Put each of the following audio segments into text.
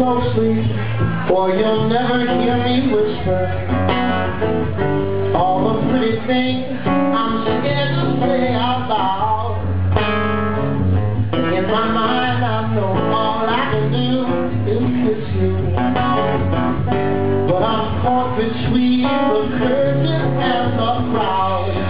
closely, or you'll never hear me whisper all the pretty things I'm scared to say out loud. In my mind, I know all I can do is kiss you, but I'm caught between the curtain and the crowd.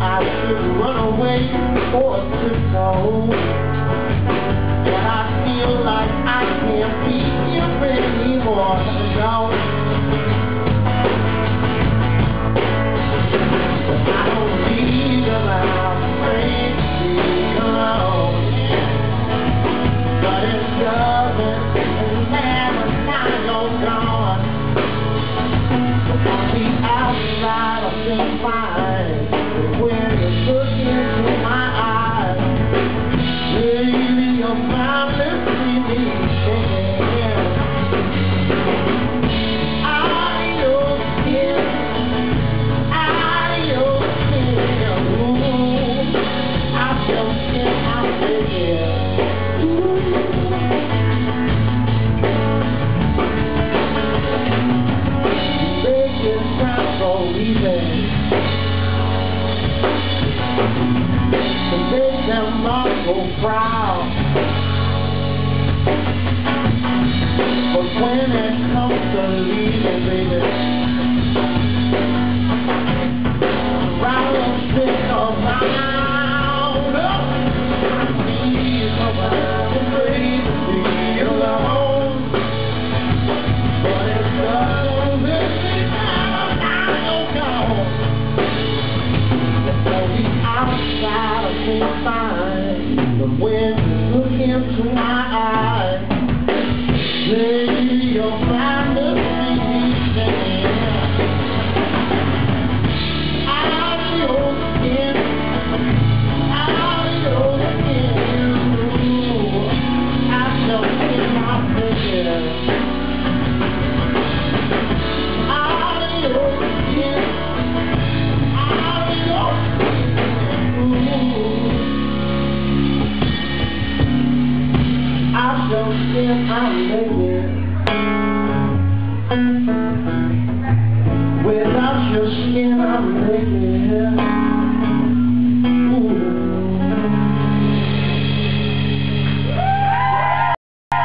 I should run away or to know. Them not so proud. But when it comes to leaving, baby, into my eyes. You'll find the reason. Out of your skin, out of your skin, I my.